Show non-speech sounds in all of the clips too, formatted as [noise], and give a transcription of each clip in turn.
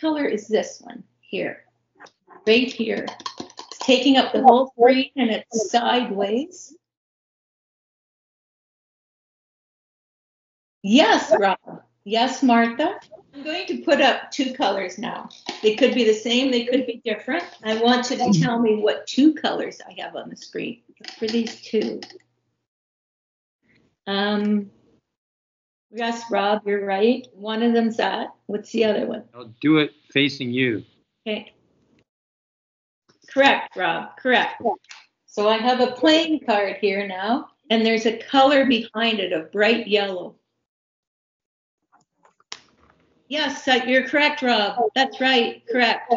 color is this one here? Right here. It's taking up the whole screen and it's sideways. Yes, Rob. Yes, Martha. I'm going to put up two colors now. They could be the same, they could be different. I want you to tell me what two colors I have on the screen for these two. Um, yes, Rob, you're right. One of them's that. What's the other one? I'll do it facing you. Okay. Correct, Rob. Correct. So I have a playing card here now, and there's a color behind it of bright yellow. Yes, uh, you're correct, Rob. That's right. Correct.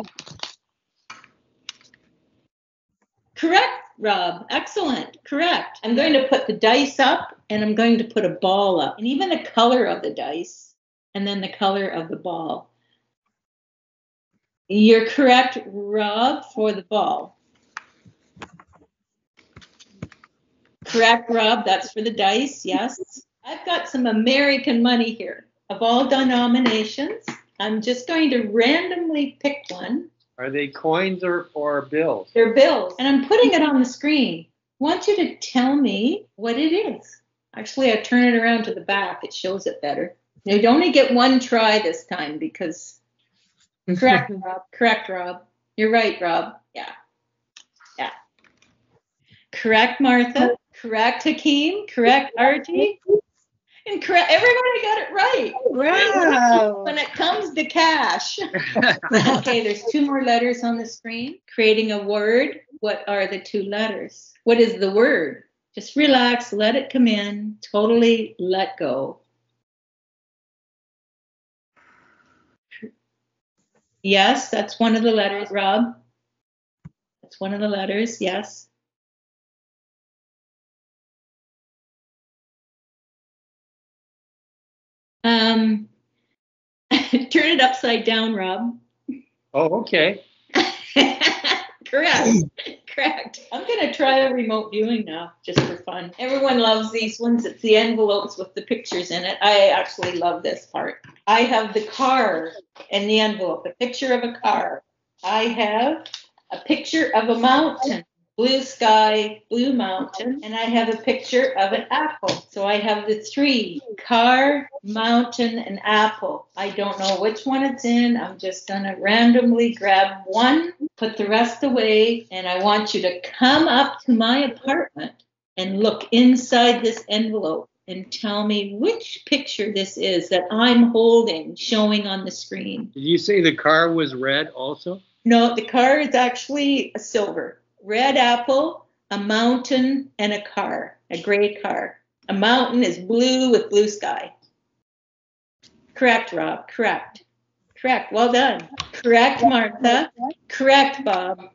Correct, Rob. Excellent. Correct. I'm going to put the dice up and I'm going to put a ball up, and even the color of the dice, and then the color of the ball. You're correct, Rob, for the ball. Correct, Rob. That's for the dice. Yes. I've got some American money here of all denominations. I'm just going to randomly pick one. Are they coins or, or bills? They're bills, and I'm putting it on the screen. I want you to tell me what it is. Actually, I turn it around to the back. It shows it better. You only get one try this time because [laughs] correct, Rob. Correct, Rob. You're right, Rob. Yeah. Yeah. Correct, Martha. Correct, Hakeem. Correct, Archie. And correct, everybody got it right. Wow. When it comes to cash. [laughs] okay, there's two more letters on the screen. Creating a word. What are the two letters? What is the word? Just relax, let it come in, totally let go. Yes, that's one of the letters, Rob. That's one of the letters, yes. Um, [laughs] turn it upside down, Rob. Oh, okay. [laughs] Correct. Mm. [laughs] Correct. I'm going to try a remote viewing now, just for fun. Everyone loves these ones. It's the envelopes with the pictures in it. I actually love this part. I have the car in the envelope, a picture of a car. I have a picture of a mountain, blue sky, blue mountain, and I have a picture of an apple. So I have the three car, mountain, and apple. I don't know which one it's in. I'm just going to randomly grab one, put the rest away, and I want you to come up to my apartment and look inside this envelope and tell me which picture this is that I'm holding showing on the screen. Did you say the car was red also? No, the car is actually a silver. Red apple, a mountain, and a car, a gray car. A mountain is blue with blue sky. Correct, Rob. Correct. Correct. Well done. Correct, Martha. Correct, Bob.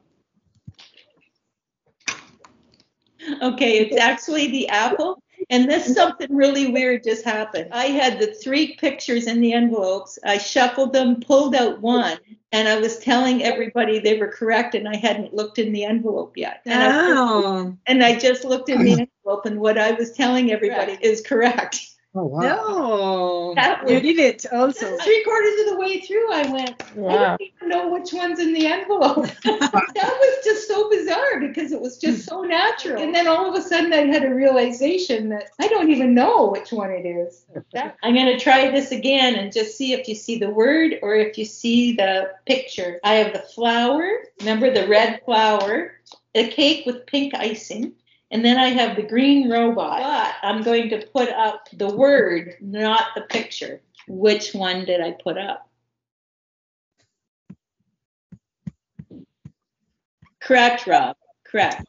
Okay, it's actually the apple. And this something really weird just happened. I had the three pictures in the envelopes. I shuffled them, pulled out one, and I was telling everybody they were correct, and I hadn't looked in the envelope yet. And, I, Oh, and I just looked in the envelope, and what I was telling everybody is correct. Oh, wow. no. That was- You did it also. [laughs] Three quarters of the way through, I went, I don't even know which one's in the envelope. [laughs] that was just so bizarre because it was just so natural. And then all of a sudden, I had a realization that I don't even know which one it is. That- I'm going to try this again and just see if you see the word or if you see the picture. I have the flower, remember the red flower, a cake with pink icing. And then I have the green robot. But I'm going to put up the word, not the picture. Which one did I put up? Correct, Rob. Correct.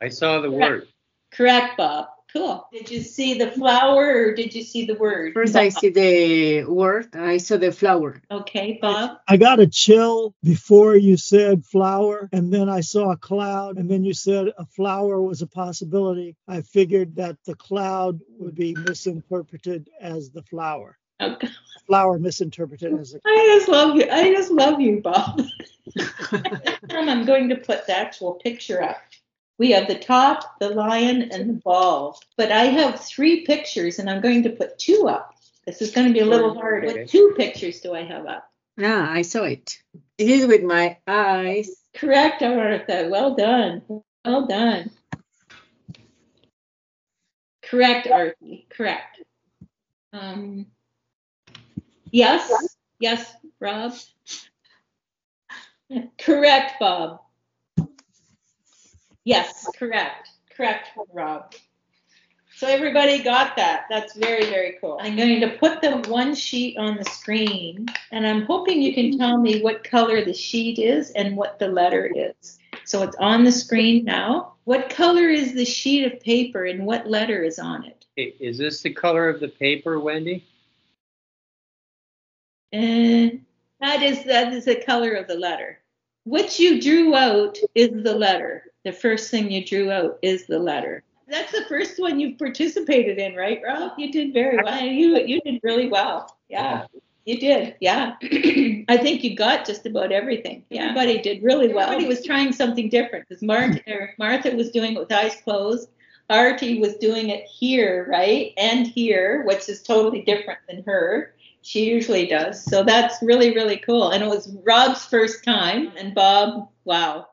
I saw the word. Correct, Bob. Cool. Did you see the flower or did you see the word? First, I see the word. I saw the flower. Okay, Bob. I got a chill before you said flower, and then I saw a cloud, and then you said a flower was a possibility. I figured that the cloud would be misinterpreted as the flower. Okay. Flower misinterpreted as a I just love you. I just love you, Bob. [laughs] I'm going to put the actual picture up. We have the top, the lion, and the ball. But I have three pictures, and I'm going to put two up. This is going to be a little hard. Okay. What two pictures do I have up? Yeah, I saw it. It is with my eyes. Correct, Martha. Well done. Well done. Correct, Artie. Correct. Um, yes. Yes, Rob. [laughs] Correct, Bob. Yes, correct. Correct, Rob. So everybody got that. That's very, very cool. I'm going to put the one sheet on the screen, and I'm hoping you can tell me what color the sheet is and what the letter is. So it's on the screen now. What color is the sheet of paper and what letter is on it? Is this the color of the paper, Wendy? And that is that is the color of the letter. What you drew out is the letter. The first thing you drew out is the letter. That's the first one you've participated in, right, Rob? You did very well. You you did really well. Yeah. You did, yeah. [clears throat] I think you got just about everything. Yeah. Everybody did really well. Everybody was trying something different because Martha, [laughs] er, Martha was doing it with eyes closed. Artie was doing it here, right? And here, which is totally different than her. She usually does. So that's really, really cool. And it was Rob's first time. And Bob, wow,